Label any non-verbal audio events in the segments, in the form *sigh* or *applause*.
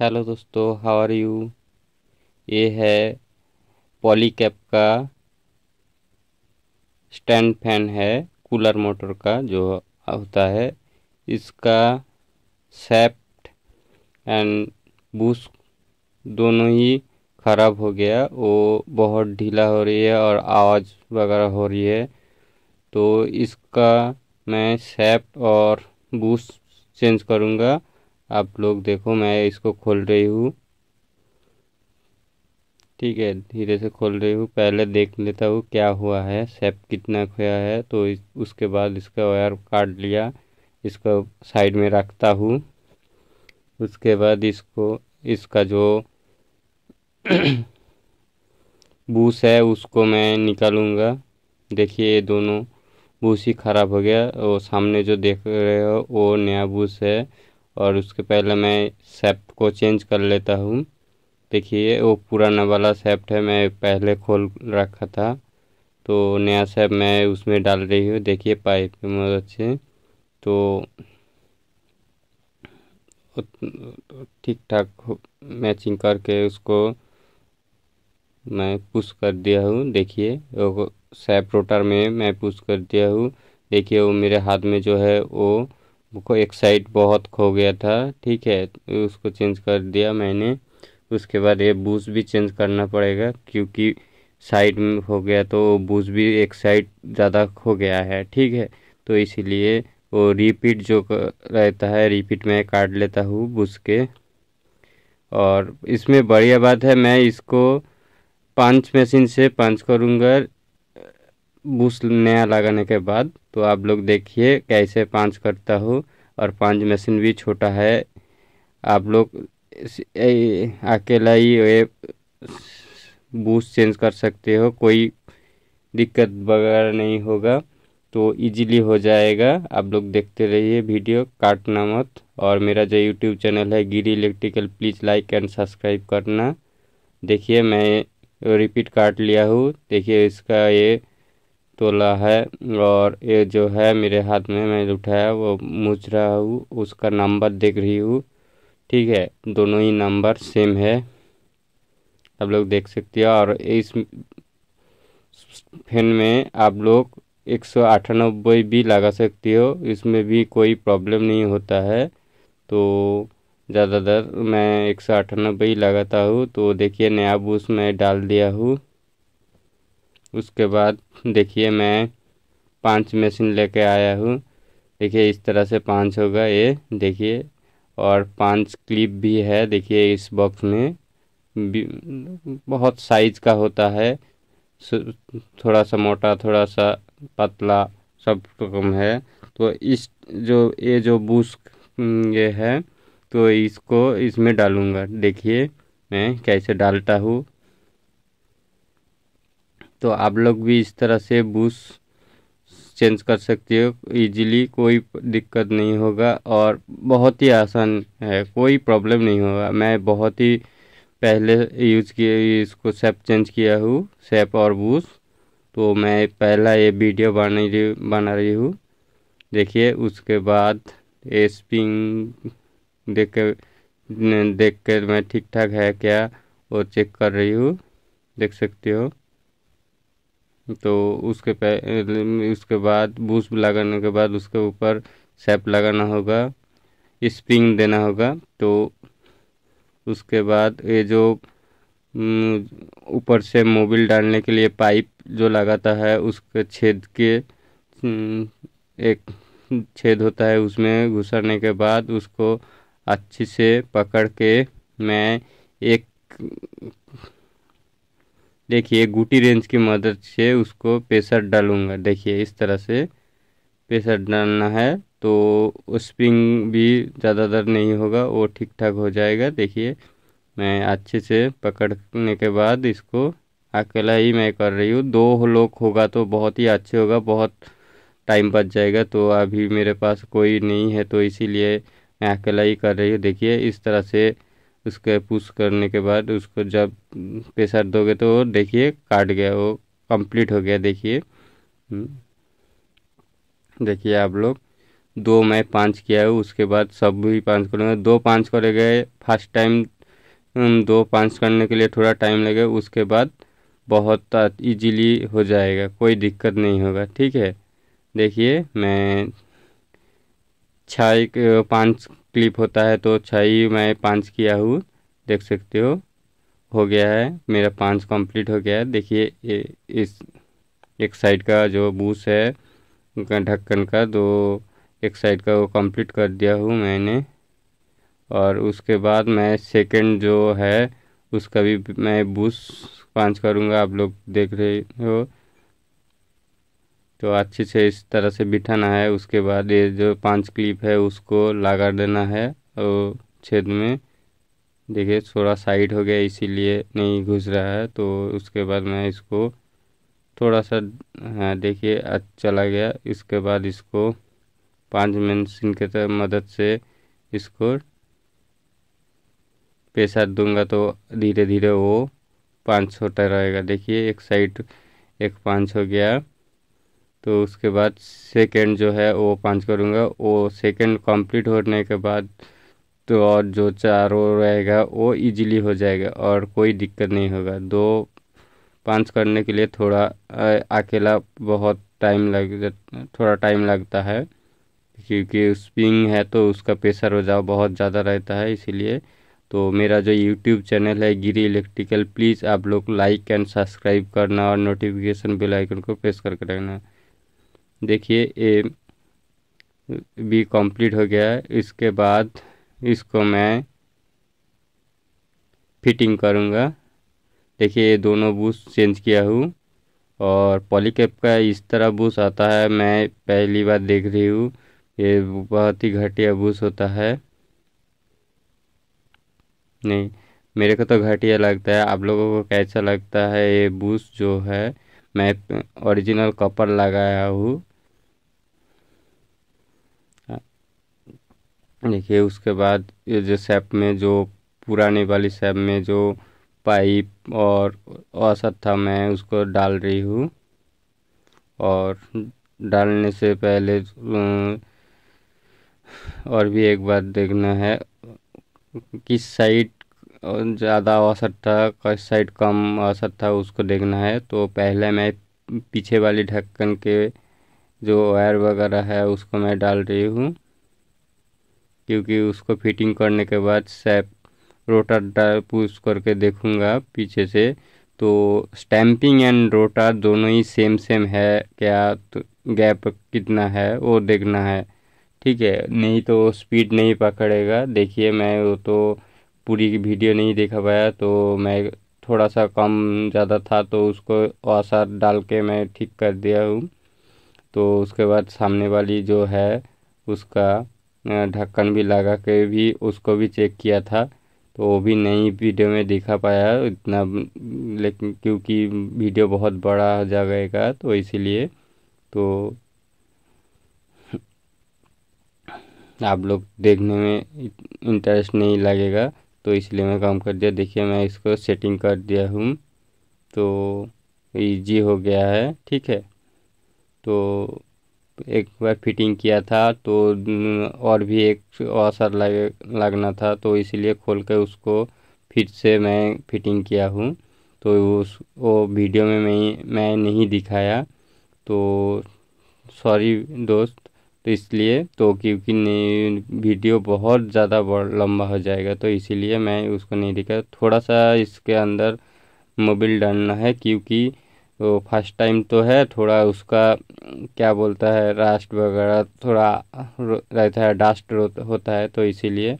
Hello दोस्तों how are you ये है पॉलीकैप का स्टैंड फ़ैन है कूलर मोटर का जो होता है। इसका सेप्ट एंड बूस दोनों ही ख़राब हो गया। वो बहुत ढीला हो रही है और आवाज़ वगैरह हो रही है। तो इसका मैं सेफ्ट और बूस्ट चेंज करूँगा। आप लोग देखो मैं इसको खोल रही हूँ। ठीक है धीरे से खोल रही हूँ। पहले देख लेता हूँ क्या हुआ है सेप कितना खोया है तो इस, उसके बाद इसका वायर काट लिया इसको साइड में रखता हूँ। उसके बाद इसको इसका जो *clears throat* बूस है उसको मैं निकालूँगा। देखिए ये दोनों बूस ही ख़राब हो गया। और सामने जो देख रहे हो वो नया बूस है। और उसके पहले मैं सेफ्ट को चेंज कर लेता हूँ। देखिए वो पुराना वाला सेफ्ट है, मैं पहले खोल रखा था। तो नया सेफ्ट मैं उसमें डाल रही हूँ। देखिए, पाइप की मदद से तो ठीक ठाक मैचिंग करके उसको मैं पुश कर दिया हूँ। देखिए, वो सैप रोटर में मैं पुश कर दिया हूँ। देखिए, वो मेरे हाथ में जो है, वो को एक साइड बहुत खो गया था, ठीक है उसको चेंज कर दिया मैंने। उसके बाद ये बूस भी चेंज करना पड़ेगा, क्योंकि साइड में हो गया तो बूस भी एक साइड ज़्यादा खो गया है, ठीक है। तो इसीलिए वो रिपीट जो रहता है रिपीट में काट लेता हूँ बूस के। और इसमें बढ़िया बात है, मैं इसको पंच मशीन से पंच करूँगा बूस नया लगाने के बाद। तो आप लोग देखिए कैसे पाँच करता हूँ और पाँच मशीन भी छोटा है। आप लोग अकेला ही ये बूस चेंज कर सकते हो, कोई दिक्कत वगैरह नहीं होगा तो इजीली हो जाएगा। आप लोग देखते रहिए वीडियो, काटना मत। और मेरा जो यूट्यूब चैनल है Giri electrical please like and subscribe करना। देखिए, मैं रिपीट काट लिया हूँ। देखिए, इसका ये तोला है और ये जो है मेरे हाथ में मैं उठाया वो मुझ रहा हूँ, उसका नंबर देख रही हूँ। ठीक है, दोनों ही नंबर सेम है। आप लोग देख सकते हो और इस फ़ैन में आप लोग एक सौ अठानबे भी लगा सकती हो। इसमें भी कोई प्रॉब्लम नहीं होता है। तो ज़्यादातर मैं एक सौ अठानबे ही लगाता हूँ। तो देखिए, नया बूस मैं डाल दिया हूँ। उसके बाद देखिए मैं पाँच मशीन लेके आया हूँ। देखिए इस तरह से पाँच होगा ये, देखिए। और पाँच क्लिप भी है, देखिए इस बॉक्स में। बहुत साइज़ का होता है। थोड़ा सा मोटा, थोड़ा सा पतला, सब रकम है। तो इस, जो, ये जो बूस ये है तो इसको इसमें डालूँगा। देखिए मैं कैसे डालता हूँ। तो आप लोग भी इस तरह से बूस चेंज कर सकते हो। इजीली कोई दिक्कत नहीं होगा और बहुत ही आसान है, कोई प्रॉब्लम नहीं होगा। मैं बहुत ही पहले यूज़ किए, इसको सेप चेंज किया हूँ सेप और बूस। तो मैं पहला ये वीडियो बना रही बना रही हूँ। देखिए, उसके बाद स्पिंग देख कर देख कर मैं ठीक ठाक है क्या, वो चेक कर रही हूँ। देख सकते हो। तो उसके उसके बाद, बूस्ट लगाने के बाद उसके ऊपर सेप लगाना होगा, स्प्रिंग देना होगा तो उसके बाद ये जो ऊपर से मोबिल डालने के लिए पाइप जो लगाता है, उसके छेद के एक छेद होता है, उसमें घुसरने के बाद उसको अच्छे से पकड़ के मैं एक देखिए, गुटी रेंज की मदद से उसको प्रेशर डालूँगा। देखिए, इस तरह से प्रेशर डालना है तो स्प्रिंग भी ज़्यादातर नहीं होगा, वो ठीक ठाक हो जाएगा। देखिए, मैं अच्छे से पकड़ने के बाद इसको अकेला ही मैं कर रही हूँ। दो लोग होगा तो बहुत ही अच्छे होगा, बहुत टाइम बच जाएगा तो अभी मेरे पास कोई नहीं है तो इसीलिए मैं अकेला ही कर रही हूँ। देखिए, इस तरह से उसके पुश करने के बाद उसको जब प्रेशर दोगे तो देखिए काट गया, वो कंप्लीट हो गया, देखिए। हम्म। देखिए आप लोग, दो मैं पाँच किया हूँ, उसके बाद सब भी पाँच करूँगा दो पाँच करे गए। फ़र्स्ट टाइम दो पाँच करने के लिए थोड़ा टाइम लगेगा उसके बाद बहुत इजीली हो जाएगा, कोई दिक्कत नहीं होगा, ठीक है। देखिए, मैं छः पाँच क्लिप होता है तो छः ही मैं पाँच किया हूँ। देख सकते हो हो गया है। मेरा पाँच कंप्लीट हो गया है। देखिए इस, एक साइड का जो बूस है, ढक्कन का दो एक साइड का वो कंप्लीट कर दिया हूँ मैंने। और उसके बाद मैं सेकंड जो है, उसका भी मैं बूस पाँच करूँगा। आप लोग देख रहे हो तो अच्छे से इस तरह से बिठाना है, उसके बाद ये जो पाँच क्लिप है, उसको लगा देना है और छेद में। देखिए, थोड़ा साइड हो गया, इसीलिए नहीं घुस रहा है। तो उसके बाद मैं इसको थोड़ा सा हाँ देखिए चला गया। इसके बाद इसको पाँच मशीन के तरह मदद से इसको प्रेशर दूँगा तो धीरे धीरे वो पाँच छोटा रहेगा। देखिए, एक साइड एक पाँच हो गया। तो उसके बाद सेकेंड जो है, वो पाँच करूँगा। वो सेकेंड कंप्लीट होने के बाद तो और जो चारों रहेगा, वो इजीली हो जाएगा और कोई दिक्कत नहीं होगा। दो पाँच करने के लिए थोड़ा अकेला बहुत टाइम लग थोड़ा टाइम लगता है। क्योंकि स्पिंग है तो उसका प्रेशर हो जाओ, बहुत ज़्यादा रहता है, इसीलिए। तो मेरा जो यूट्यूब चैनल है गिरी इलेक्ट्रिकल प्लीज़ आप लोग लाइक एंड सब्सक्राइब करना और नोटिफिकेशन बेल आइकन को प्रेस करके रखना। देखिए ये भी कंप्लीट हो गया। है इसके बाद इसको मैं फिटिंग करूँगा। देखिए, ये दोनों बूस चेंज किया हूँ और पॉलीकैप का इस तरह बूस आता है। मैं पहली बार देख रही हूँ। ये बहुत ही घटिया बूस होता है। नहीं, मेरे को तो घटिया लगता है। आप लोगों को कैसा लगता है ये बूस जो है? मैं ओरिजिनल कपर लगाया हूँ। देखिए, उसके बाद ये जो सैप में, जो पुराने वाली सैप में जो पाइप और औसत था, मैं उसको डाल रही हूँ। और डालने से पहले और भी एक बात देखना है किस साइड ज़्यादा औसत था किस साइड कम औसत था, उसको देखना है। तो पहले मैं पीछे वाली ढक्कन के जो वायर वगैरह है, उसको मैं डाल रही हूँ। क्योंकि उसको फिटिंग करने के बाद सैप रोटर डाल पुश करके देखूँगा पीछे से। तो स्टैंपिंग एंड रोटर दोनों ही सेम सेम है क्या? तो गैप कितना है? वो देखना है। ठीक है, नहीं तो स्पीड नहीं पकड़ेगा। देखिए, मैं वो तो पूरी वीडियो नहीं देखा पाया तो मैं थोड़ा सा कम ज़्यादा था तो उसको औसत डाल के मैं ठीक कर दिया हूँ। तो उसके बाद सामने वाली जो है, उसका ढक्कन भी लगा के भी उसको भी चेक किया था तो वो भी नई वीडियो में दिखा पाया इतना, लेकिन क्योंकि वीडियो बहुत बड़ा हो जाएगा तो इसीलिए तो आप लोग देखने में इंटरेस्ट नहीं लगेगा तो इसलिए मैं काम कर दिया। देखिए, मैं इसको सेटिंग कर दिया हूँ तो इजी हो गया है, ठीक है। तो एक बार फिटिंग किया था तो और भी एक असर लग, लगना था तो इसलिए खोल कर उसको फिर से मैं फिटिंग किया हूँ। तो उस, वो वीडियो में मैं मैं नहीं दिखाया। तो सॉरी दोस्त तो इसलिए तो क्योंकि वीडियो बहुत ज़्यादा लंबा हो जाएगा तो इसीलिए मैं उसको नहीं दिखाया थोड़ा सा इसके अंदर मोबिल डालना है, क्योंकि तो फ़र्स्ट टाइम तो है, थोड़ा उसका, क्या बोलता है रास्ट वगैरह थोड़ा रहता है डास्ट होता है तो इसीलिए।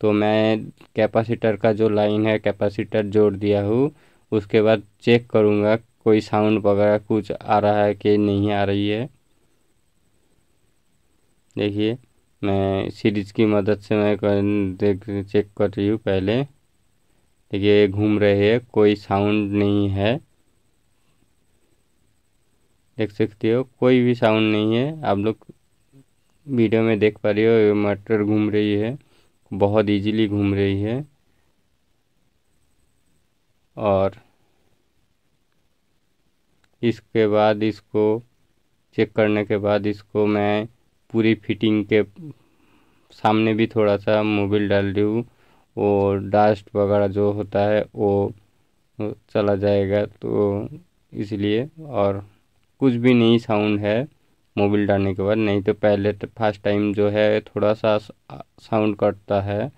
तो मैं कैपेसिटर का जो लाइन है कैपेसिटर जोड़ दिया हूँ। उसके बाद चेक करूँगा, कोई साउंड वगैरह कुछ आ रहा है कि नहीं आ रही है। देखिए, मैं सीरीज़ की मदद से मैं देख चेक कर रही हूँ पहले। देखिए घूम रहे हैं, कोई साउंड नहीं है। देख सकते हो, कोई भी साउंड नहीं है। आप लोग वीडियो में देख पा रहे हो मटर घूम रही है, बहुत इजीली घूम रही है। और इसके बाद इसको चेक करने के बाद इसको मैं पूरी फिटिंग के सामने भी थोड़ा सा मोबिल डाल रही हूँ और डस्ट वगैरह जो होता है, वो चला जाएगा तो इसलिए। और कुछ भी नहीं साउंड है मोबिल डालने के बाद। नहीं तो पहले तो फ़र्स्ट टाइम जो है थोड़ा सा साउंड कटता है।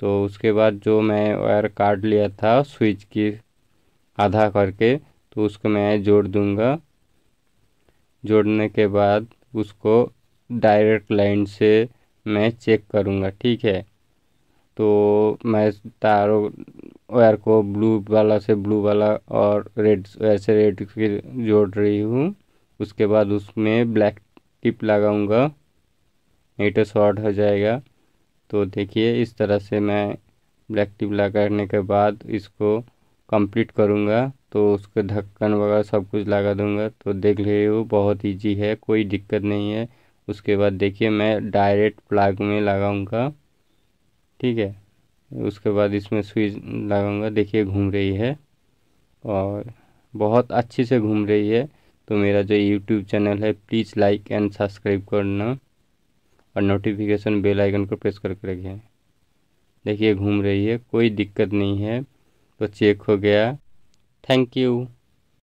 तो उसके बाद जो मैं वायर काट लिया था स्विच की आधा करके तो उसको मैं जोड़ दूँगा। जोड़ने के बाद उसको डायरेक्ट लाइन से मैं चेक करूँगा, ठीक है? तो मैं तारों वायर को ब्लू वाला से ब्लू वाला और रेड वैसे रेड की जोड़ रही हूँ। उसके बाद उसमें ब्लैक टिप लगाऊँगा। नहीं तो शॉर्ट हो जाएगा। तो देखिए, इस तरह से मैं ब्लैक टिप लगाने के बाद इसको कंप्लीट करूँगा। तो उसके ढक्कन वगैरह सब कुछ लगा दूँगा। तो देख रहे हो, बहुत इजी है, कोई दिक्कत नहीं है। उसके बाद देखिए, मैं डायरेक्ट प्लग में लगाऊँगा। ठीक है? उसके बाद इसमें स्विच लगाऊँगा। देखिए, घूम रही है और बहुत अच्छे से घूम रही है। तो मेरा जो यूट्यूब चैनल है प्लीज़ लाइक एंड सब्सक्राइब करना और नोटिफिकेशन बेल आइकन को प्रेस करके रखें देखिए, घूम रही है, कोई दिक्कत नहीं है तो चेक हो गया। Thank you